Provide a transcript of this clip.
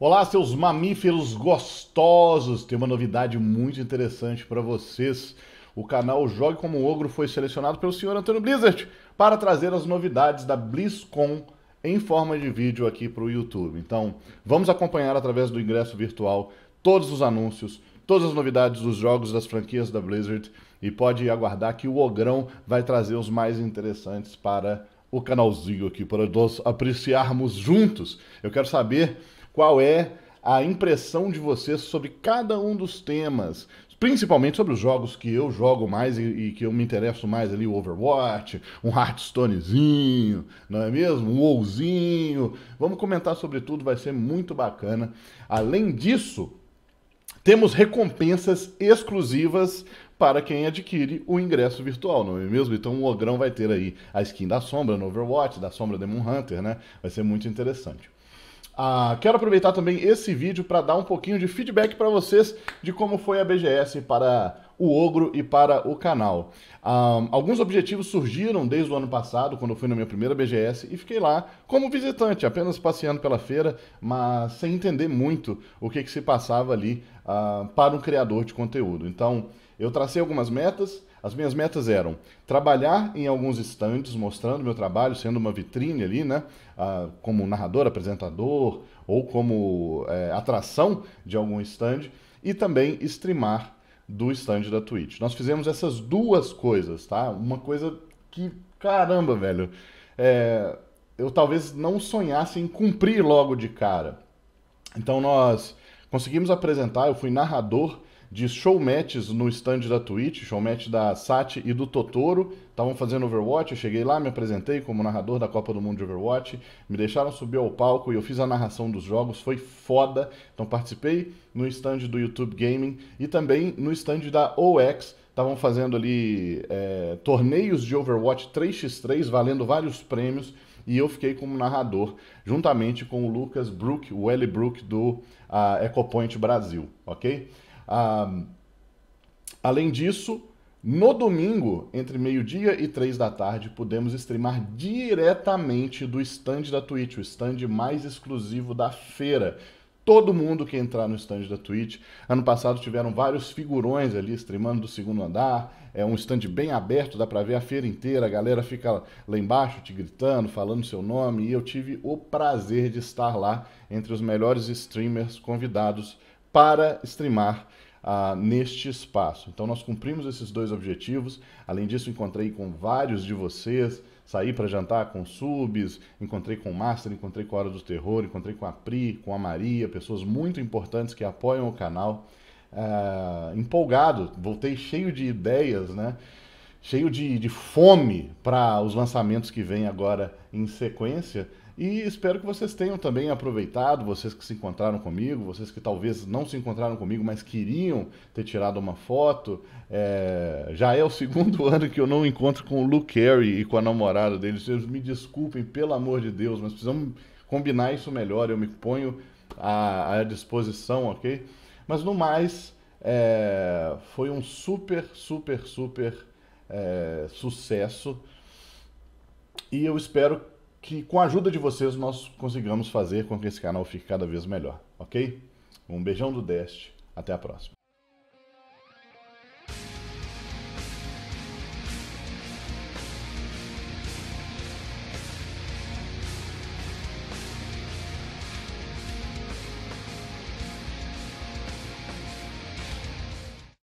Olá, seus mamíferos gostosos! Tem uma novidade muito interessante para vocês. O canal Jogue como Ogro foi selecionado pelo senhor Antônio Blizzard para trazer as novidades da BlizzCon em forma de vídeo aqui para o YouTube. Então, vamos acompanhar através do ingresso virtual todos os anúncios, todas as novidades dos jogos das franquias da Blizzard e pode aguardar que o Ogrão vai trazer os mais interessantes para o canalzinho aqui, para nós apreciarmos juntos. Eu quero saber qual é a impressão de vocês sobre cada um dos temas, principalmente sobre os jogos que eu jogo mais e, e, que eu me interesso mais ali, o Overwatch, um Hearthstonezinho, não é mesmo? Um WoWzinho. Vamos comentar sobre tudo, vai ser muito bacana. Além disso, temos recompensas exclusivas para quem adquire o ingresso virtual, não é mesmo? Então o Ogrão vai ter aí a skin da Sombra no Overwatch, da Sombra Demon Hunter, né? Vai ser muito interessante. Ah, quero aproveitar também esse vídeo para dar um pouquinho de feedback para vocês de como foi a BGS para o Ogro e para o canal. Ah, alguns objetivos surgiram desde o ano passado, quando eu fui na minha primeira BGS, e fiquei lá como visitante, apenas passeando pela feira, mas sem entender muito o que, que se passava ali ah, para um criador de conteúdo. Então, eu tracei algumas metas, as minhas metas eram trabalhar em alguns estandes, mostrando meu trabalho, sendo uma vitrine ali, né? Ah, como narrador, apresentador ou como é, atração de algum stand, e também streamar do stand da Twitch. Nós fizemos essas duas coisas, tá? Uma coisa que, caramba, velho, é, eu talvez não sonhasse em cumprir logo de cara. Então nós conseguimos apresentar, eu fui narrador de showmatches no stand da Twitch, showmatch da Sati e do Totoro. Estavam fazendo Overwatch, eu cheguei lá, me apresentei como narrador da Copa do Mundo de Overwatch, me deixaram subir ao palco e eu fiz a narração dos jogos, foi foda. Então participei no stand do YouTube Gaming e também no stand da OX. Estavam fazendo ali é, torneios de Overwatch 3x3, valendo vários prêmios e eu fiquei como narrador, juntamente com o Lucas Brook, o L. Brook do uh, EcoPoint Brasil, ok? Ah, além disso, no domingo, entre meio-dia e três da tarde, podemos streamar diretamente do stand da Twitch, o stand mais exclusivo da feira. Todo mundo que entrar no stand da Twitch. Ano passado tiveram vários figurões ali streamando do segundo andar. É um stand bem aberto, dá para ver a feira inteira. A galera fica lá embaixo te gritando, falando seu nome. E eu tive o prazer de estar lá entre os melhores streamers convidados para streamar ah, neste espaço. Então nós cumprimos esses dois objetivos. Além disso, encontrei com vários de vocês, saí para jantar com subs, encontrei com o Master, encontrei com a Hora do Terror, encontrei com a Pri, com a Maria, pessoas muito importantes que apoiam o canal. Ah, empolgado, voltei cheio de ideias, né? Cheio de, de fome para os lançamentos que vêm agora em sequência. E espero que vocês tenham também aproveitado, vocês que se encontraram comigo, vocês que talvez não se encontraram comigo, mas queriam ter tirado uma foto. É... já é o segundo ano que eu não encontro com o Luke Carey e com a namorada dele. Vocês me desculpem, pelo amor de Deus, mas precisamos combinar isso melhor. Eu me ponho à, à disposição, ok? Mas no mais, é... foi um super, super, super é... sucesso. E eu espero que com a ajuda de vocês nós consigamos fazer com que esse canal fique cada vez melhor, ok? Um beijão do Deste, até a próxima.